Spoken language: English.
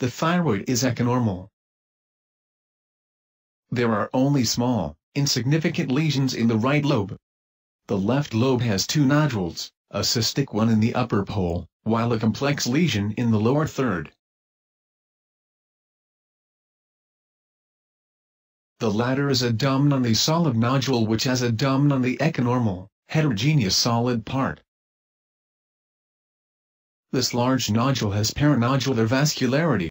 the thyroid is echonormal. There are only small, insignificant lesions in the right lobe. The left lobe has two nodules, a cystic one in the upper pole, while a complex lesion in the lower third. The latter is a dominantly solid nodule which has a dominantly echonormal, heterogeneous solid part. This large nodule has paranodular vascularity,